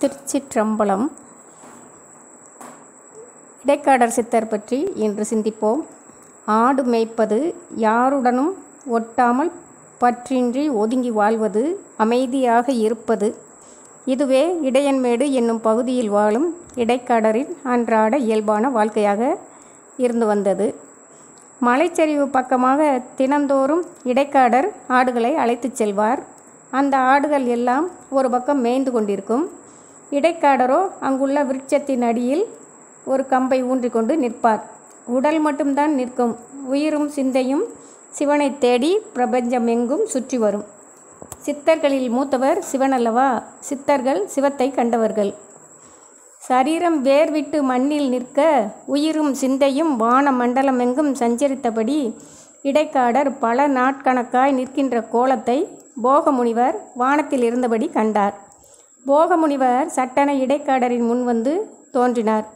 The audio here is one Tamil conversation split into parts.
திருச்சிற்றம்பலம். இடைக்காடர் சித்தர் பற்றி இன்று சிந்திப்போம். ஆடு மேய்ப்பது யாருடனும் ஒட்டாமல் பற்றின்றி ஒதுங்கி வாழ்வது அமைதியாக இருப்பது. இதுவே இடையன்மேடு என்னும் பகுதியில் வாழும் இடைக்காடரின் அன்றாட இயல்பான வாழ்க்கையாக இருந்து வந்தது. மலைச்சரிவு பக்கமாக தினந்தோறும் இடைக்காடர் ஆடுகளை அழைத்துச் செல்வார். அந்த ஆடுகள் எல்லாம் ஒரு பக்கம் மேய்ந்து கொண்டிருக்கும். இடைக்காடரோ அங்குள்ள விருட்சத்தின் அடியில் ஒரு கம்பை ஊன்றிக்கொண்டு நிற்பார். உடல் மட்டும்தான் நிற்கும். உயிரும் சிந்தையும் சிவனை தேடி பிரபஞ்சம் எங்கும் சுற்றி வரும். சித்தர்களில் மூத்தவர் சிவனல்லவா? சித்தர்கள் சிவத்தை கண்டவர்கள். சரீரம் வேர்விட்டு மண்ணில் நிற்க உயிரும் சிந்தையும் வான மண்டலமெங்கும் சஞ்சரித்தபடி இடைக்காடர் பல நாட்கணக்காய் நிற்கின்ற கோலத்தை போகமுனிவர் வானத்தில் இருந்தபடி கண்டார். போகமுனிவர் சட்டென இடைக்காடரின் முன் வந்து தோன்றினார்.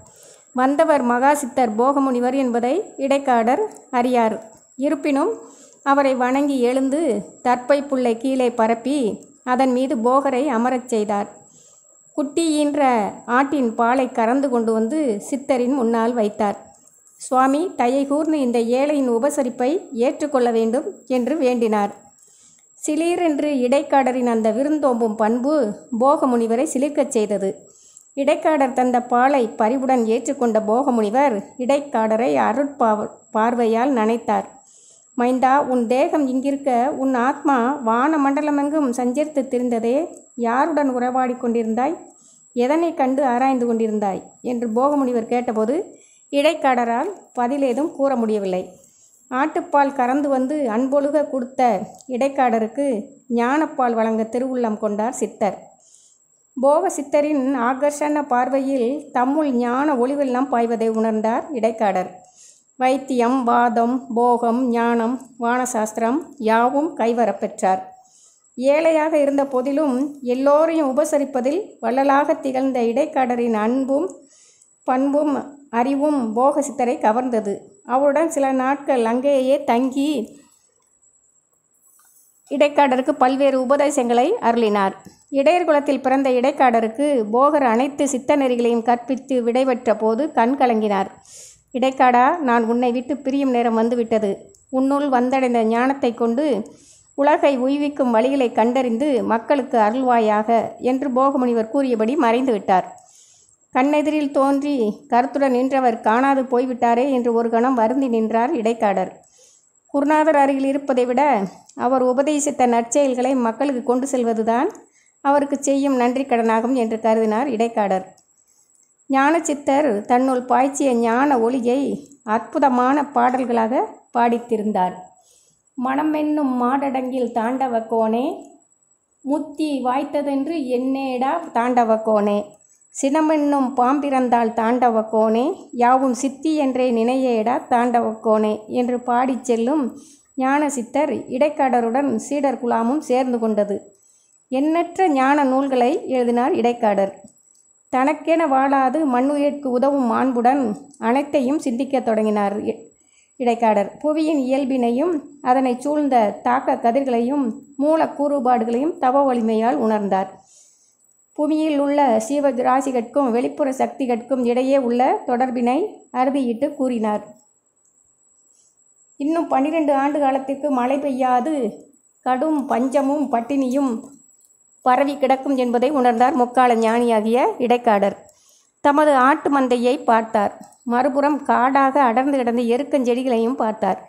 வந்தவர் மகாசித்தர் போகமுனிவர் என்பதை இடைக்காடர் அறியார். இருப்பினும் அவரை வணங்கி எழுந்து தற்பை புல்லை கீழே பரப்பி அதன் மீது போகரை அமரச் செய்தார். குட்டி ஈன்ற ஆட்டின் பாலை கறந்து கொண்டு வந்து சித்தரின் முன்னால் வைத்தார். சுவாமி தயை கூர்ந்து இந்த ஏழையின் உபசரிப்பை ஏற்றுக்கொள்ள வேண்டும் என்று வேண்டினார். சிலீரென்று இடைக்காடரின் அந்த விருந்தோம்பும் பண்பு போகமுனிவரை சிலிர்க்கச் செய்தது. இடைக்காடர் தந்த பாலை பரிவுடன் ஏற்றுக்கொண்ட போகமுனிவர் இடைக்காடரை அருட்பாவ பார்வையால் நனைத்தார். மைந்தா உன் தேகம் இங்கிருக்க உன் ஆத்மா வான மண்டலமெங்கும் சஞ்சரித்து திரிந்ததே யாருடன் உறவாடி கொண்டிருந்தாய்? எதனை கண்டு ஆராய்ந்து கொண்டிருந்தாய்? என்று போகமுனிவர் கேட்டபோது இடைக்காடரால் பதிலேதும் கூற முடியவில்லை. ஆட்டுப்பால் கறந்து வந்து அன்பொழுக கொடுத்த இடைக்காடருக்கு ஞானப்பால் வழங்க திருவுள்ளம் கொண்டார் சித்தர். போக சித்தரின் ஆகர்ஷண பார்வையில் தம்முள் ஞான ஒளிவெல்லாம் பாய்வதை உணர்ந்தார் இடைக்காடர். வைத்தியம் வாதம் போகம் ஞானம் வானசாஸ்திரம் யாவும் கைவரப்பெற்றார் ஏழையாக இருந்த போதிலும் எல்லோரையும் உபசரிப்பதில் வள்ளலாக திகழ்ந்த இடைக்காடரின் அன்பும் பண்பும் அறிவும் போக சித்தரை கவர்ந்தது. அவருடன் சில நாட்கள் அங்கேயே தங்கி இடைக்காடருக்கு பல்வேறு உபதேசங்களை அருளினார். இடையர் குலத்தில் பிறந்த இடைக்காடருக்கு போகர் அனைத்து சித்த நெறிகளையும் கற்பித்து விடைபெற்ற போது கண் கலங்கினார். இடைக்காடா நான் உன்னை விட்டு பிரியும் நேரம் வந்துவிட்டது. உன்னுள் வந்தடைந்த ஞானத்தை கொண்டு உலகை உய்விக்கும் வழிகளை கண்டறிந்து மக்களுக்கு அருள்வாயாக என்று போகமுனிவர் கூறியபடி மறைந்துவிட்டார். கண்ணெதிரில் தோன்றி கருத்துடன் நின்றவர் காணாது போய்விட்டாரே என்று ஒரு கணம் வருந்தி நின்றார் இடைக்காடர். குருநாதர் அருகில் இருப்பதை விட அவர் உபதேசித்த நற்செயல்களை மக்களுக்கு கொண்டு செல்வதுதான் அவருக்கு செய்யும் நன்றி கடனாகும் என்று கருதினார் இடைக்காடர். ஞானச்சித்தர் தன்னுள் பாய்ச்சிய ஞான ஒளியை அற்புதமான பாடல்களாக பாடித்திருந்தார். மனமென்னும் மாடடங்கில் தாண்டவ கோணே முத்தி வாய்த்ததென்று என்னேடா தாண்டவ கோணே சினமென்னும் பாம்பிறந்தால் தாண்டவ கோணே யாவும் சித்தி என்றே நினையேடா தாண்டவ கோனே என்று பாடிச் செல்லும் ஞான சித்தர் இடைக்காடருடன் சீடர் குலாமும் சேர்ந்து கொண்டது. எண்ணற்ற ஞான நூல்களை எழுதினார் இடைக்காடர். தனக்கென வாழாது மண்ணுயிர்க்கு உதவும் மாண்புடன் அனைத்தையும் சிந்திக்கத் தொடங்கினார் இடைக்காடர். புவியின் இயல்பினையும் அதனை சூழ்ந்த தாக்க கதிர்களையும் மூல கூறுபாடுகளையும் தவ வலிமையால் உணர்ந்தார். புவியில் உள்ள சீவ ராசிகட்கும் வெளிப்புற சக்திகட்கும் இடையே உள்ள தொடர்பினை அறுதியிட்டு கூறினார். இன்னும் பன்னிரண்டு ஆண்டு காலத்திற்கு மழை பெய்யாது. கடும் பஞ்சமும் பட்டினியும் பரவி கிடக்கும் என்பதை உணர்ந்தார் முக்கால ஞானியாகிய இடைக்காடர். தமது ஆட்டு மந்தையை பார்த்தார். மறுபுறம் காடாக அடர்ந்து கிடந்த எருக்கஞ்செடிகளையும் பார்த்தார்.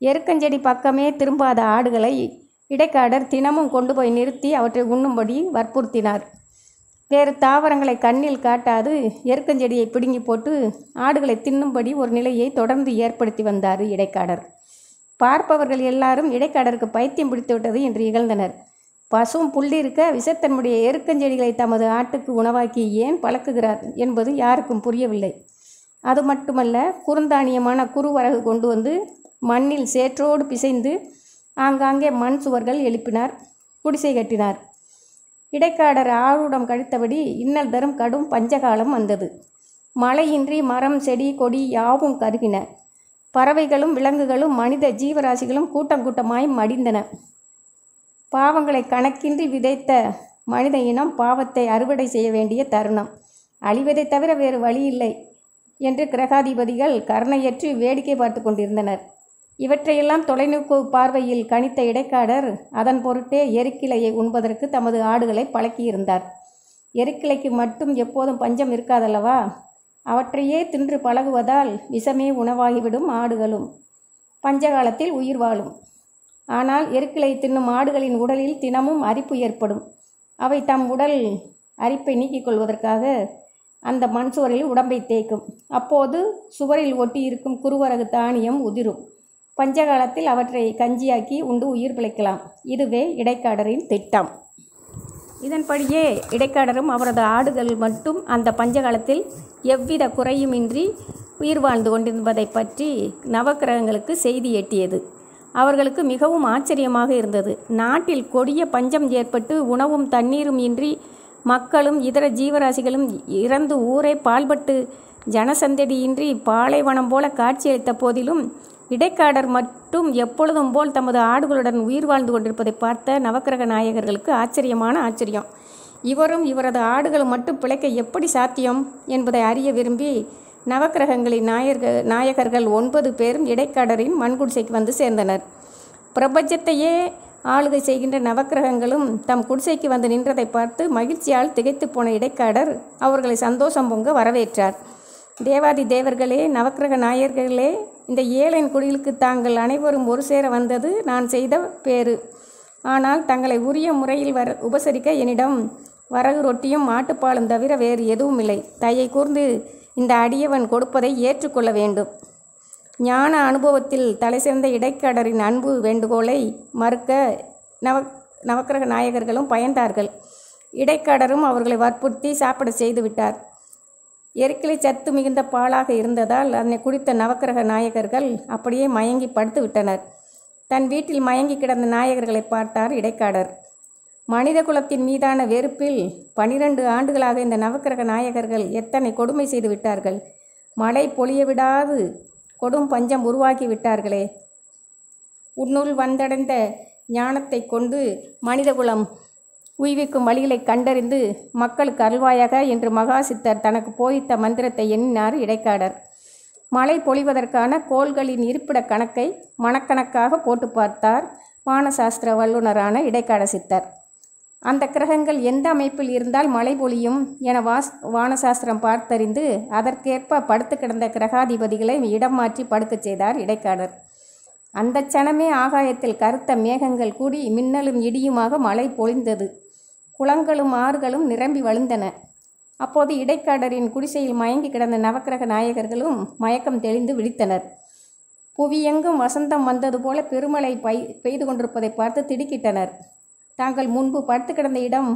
எருக்கஞ்செடி பக்கமே திரும்பாத ஆடுகளை இடைக்காடர் தினமும் கொண்டு போய் நிறுத்தி அவற்றை உண்ணும்படி வற்புறுத்தினார். வேறு தாவரங்களை கண்ணில் காட்டாது எருக்கஞ்செடியை பிடுங்கி போட்டு ஆடுகளை தின்னும்படி ஒரு நிலையை தொடர்ந்து ஏற்படுத்தி வந்தார் இடைக்காடர். பார்ப்பவர்கள் எல்லாரும் இடைக்காடருக்கு பைத்தியம் பிடித்து விட்டது என்று இகழ்ந்தனர். பசும் புள்ளிருக்க விஷத்தன்முடைய எருக்கஞ்செடிகளை தமது ஆட்டுக்கு உணவாக்கி ஏன் பழக்குகிறார் என்பது யாருக்கும் புரியவில்லை. அது மட்டுமல்ல குறுந்தானியமான குறுவரகு கொண்டு வந்து மண்ணில் சேற்றோடு பிசைந்து ஆங்காங்கே மண் சுவர்கள் எழுப்பினார் குடிசை கட்டினார். இடைக்காடர் ஆளுடம் கழித்தபடி இன்னல் தரும் கடும் பஞ்சகாலம் வந்தது. மழையின்றி மரம் செடி கொடி யாவும் கருகின. பறவைகளும் விலங்குகளும் மனித ஜீவராசிகளும் கூட்டம் கூட்டமாய் மடிந்தன. பாவங்களை கணக்கின்றி விதைத்த மனித இனம் பாவத்தை அறுவடை செய்ய வேண்டிய தருணம். அழிவதை தவிர வேறு வழி இல்லை என்று கிரகாதிபதிகள் கருணையற்று வேடிக்கை பார்த்து கொண்டிருந்தனர். இவற்றையெல்லாம் தொலைநோக்கு பார்வையில் கணித்த இடைக்காடர் அதன் பொருட்டே எருக்கிளையை உண்பதற்கு தமது ஆடுகளை பழக்கியிருந்தார். எருக்கிளைக்கு மட்டும் எப்போதும் பஞ்சம் இருக்காதல்லவா? அவற்றையே தின்று பழகுவதால் விஷமே உணவாகிவிடும் ஆடுகளும். பஞ்சகாலத்தில் உயிர் வாழும். ஆனால் எருக்கிளை தின்னும் ஆடுகளின் உடலில் தினமும் அரிப்பு ஏற்படும். அவை தம் உடல் அரிப்பை நீக்கிக் கொள்வதற்காக அந்த மண் சுவரில் உடம்பை தேய்க்கும். அப்போது சுவரில் ஒட்டியிருக்கும் குருவரகு தானியம் உதிரும். பஞ்சகாலத்தில் அவற்றை கஞ்சியாக்கி உண்டு உயிர் பிழைக்கலாம். இதுவே இடைக்காடரின் திட்டம். இதன்படியே இடைக்காடரும் அவரது ஆடுகள் மட்டும் அந்த பஞ்சகாலத்தில் எவ்வித குறையுமின்றி உயிர் வாழ்ந்து கொண்டிருப்பதை பற்றி நவக்கிரகங்களுக்கு செய்தி எட்டியது. அவர்களுக்கு மிகவும் ஆச்சரியமாக இருந்தது. நாட்டில் கொடிய பஞ்சம் ஏற்பட்டு உணவும் தண்ணீரும் இன்றி மக்களும் இதர ஜீவராசிகளும் இறந்து ஊரே பால்பட்டு ஜனசந்தடியின்றி பாலைவனம் போல காட்சியளித்த போதிலும் இடைக்காடர் மட்டும் எப்பொழுதும் போல் தமது ஆடுகளுடன் உயிர் வாழ்ந்து கொண்டிருப்பதை பார்த்த நவக்கிரக நாயகர்களுக்கு ஆச்சரியமான ஆச்சரியம். இவரும் இவரது ஆடுகள் மட்டும் பிழைக்க எப்படி சாத்தியம் என்பதை அறிய விரும்பி நவக்கிரகங்களின் நாயர்கள் நாயகர்கள் ஒன்பது பேரும் இடைக்காடரின் மண்குடிசைக்கு வந்து சேர்ந்தனர். பிரபஞ்சத்தையே ஆளுகை செய்கின்ற நவக்கிரகங்களும் தம் குடிசைக்கு வந்து நின்றதை பார்த்து மகிழ்ச்சியால் திகைத்து போன இடைக்காடர் அவர்களை சந்தோஷம் பொங்க வரவேற்றார். தேவாதி தேவர்களே நவக்கிரக நாயர்களே இந்த ஏழையின் குடிலுக்கு தாங்கள் அனைவரும் ஒரு சேர வந்தது நான் செய்த பேறு. ஆனால் தங்களை உரிய முறையில் வர உபசரிக்க என்னிடம் வரகு ரொட்டியும் மாட்டுப்பாலும் தவிர வேறு எதுவும் இல்லை தையை கூர்ந்து இந்த அடியவன் கொடுப்பதை ஏற்றுக்கொள்ள வேண்டும். ஞான அனுபவத்தில் தலைசிறந்த இடைக்காடரின் அன்பு வேண்டுகோளை மறுக்க நவ நவக்கிரக நாயகர்களும் பயந்தார்கள். இடைக்காடரும் அவர்களை வற்புறுத்தி சாப்பிட செய்துவிட்டார் எரிக்கலை சத்து மிகுந்த பாலாக இருந்ததால் அதனை குடித்த நவக்கிரக நாயகர்கள் அப்படியே மயங்கி படுத்து விட்டனர் தன் வீட்டில் மயங்கி கிடந்த நாயகர்களை பார்த்தார் இடைக்காடர். மனித குலத்தின் மீதான வெறுப்பில் பனிரெண்டு ஆண்டுகளாக இந்த நவக்கிரக நாயகர்கள் எத்தனை கொடுமை செய்து விட்டார்கள்? மழை பொழிய விடாது கொடும் பஞ்சம் உருவாக்கி விட்டார்களே. உன்னுள் வந்தடைந்த ஞானத்தை கொண்டு மனிதகுலம் உய்விக்கும் வழிகளை கண்டறிந்து மக்களுக்கு அருள்வாயாக என்று மகாசித்தர் தனக்கு போதித்த மந்திரத்தை எண்ணினார் இடைக்காடர். மழை பொழிவதற்கான கோள்களின் இருப்பிட கணக்கை மனக்கணக்காக போட்டு பார்த்தார் வானசாஸ்திர வல்லுநரான இடைக்காட சித்தர். அந்த கிரகங்கள் எந்த அமைப்பில் இருந்தால் மழை பொழியும் என வாஸ் வானசாஸ்திரம் பார்த்தறிந்து அதற்கேற்ப படுத்து கிடந்த கிரகாதிபதிகளை இடம் மாற்றி படுக்கச் செய்தார் இடைக்காடர். அந்த சனமே ஆகாயத்தில் கருத்த மேகங்கள் கூடி மின்னலும் இடியுமாக மழை பொழிந்தது. குளங்களும் ஆறுகளும் நிரம்பி வழிந்தன. அப்போது இடைக்காடரின் குடிசையில் மயங்கி கிடந்த நவக்கிரக நாயகர்களும் மயக்கம் தெளிந்து விழித்தனர். புவியெங்கும் வசந்தம் வந்தது போல பெருமழை பை பெய்து கொண்டிருப்பதை பார்த்து திடுக்கிட்டனர். தாங்கள் முன்பு படுத்து கிடந்த இடம்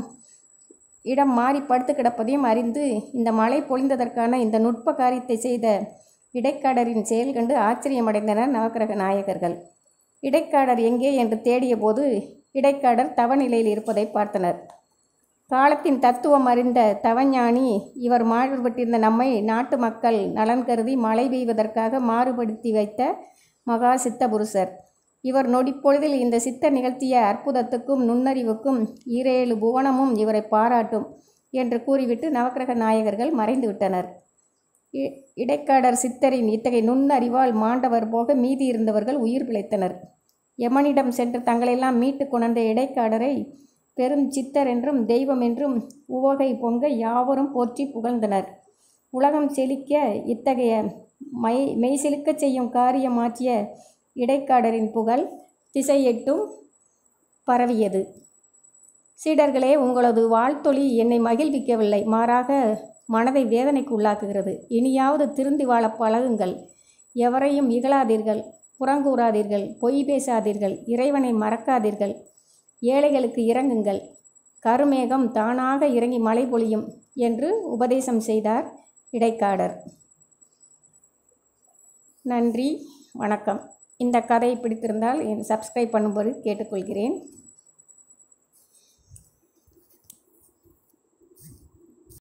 இடம் மாறி படுத்து கிடப்பதையும் அறிந்து இந்த மழை பொழிந்ததற்கான இந்த நுட்ப காரியத்தை செய்த இடைக்காடரின் செயல் கண்டு ஆச்சரியமடைந்தனர் நவக்கிரக நாயகர்கள். இடைக்காடர் எங்கே என்று தேடிய போது இடைக்காடர் தவநிலையில் இருப்பதை பார்த்தனர். காலத்தின் தத்துவம் அறிந்த தவஞானி இவர் மாறுபட்டிருந்த நம்மை நாட்டு மக்கள் நலன் கருதி மழை பெய்வதற்காக மாறுபடுத்தி வைத்த மகா சித்த புருஷர் இவர் நொடிப்பொழுதில் இந்த சித்த நிகழ்த்திய அற்புதத்துக்கும் நுண்ணறிவுக்கும் ஈரேழு புவனமும் இவரை பாராட்டும் என்று கூறிவிட்டு நவக்கிரக நாயகர்கள் மறைந்துவிட்டனர் இ- இடைக்காடர் சித்தரின் இத்தகைய நுண்ணறிவால் மாண்டவர் போக மீதி இருந்தவர்கள் உயிர் பிழைத்தனர். யமனிடம் சென்று தங்களெல்லாம் மீட்டு கொணர்ந்த இடைக்காடரை பெரும் சித்தர் என்றும் தெய்வம் என்றும் உவகை பொங்க யாவரும் போற்றி புகழ்ந்தனர். உலகம் செழிக்க இத்தகைய மை மெய் செழிக்கச் செய்யும் காரியமாற்றிய இடைக்காடரின் புகழ் திசையெட்டும் பரவியது. சீடர்களே உங்களது வாழ்த்தொழி என்னை மகிழ்விக்கவில்லை. மாறாக மனதை வேதனைக்கு உள்ளாக்குகிறது இனியாவது திருந்தி வாழ பழகுங்கள். எவரையும் இகழாதீர்கள். புறங்கூறாதீர்கள். பொய் பேசாதீர்கள். இறைவனை மறக்காதீர்கள். ஏழைகளுக்கு இறங்குங்கள் கருமேகம் தானாக இறங்கி மழை பொழியும் என்று உபதேசம் செய்தார் இடைக்காடர். நன்றி வணக்கம். இந்த கதை பிடித்திருந்தால் சப்ஸ்கிரைப் பண்ணும்போது கேட்டுக்கொள்கிறேன்.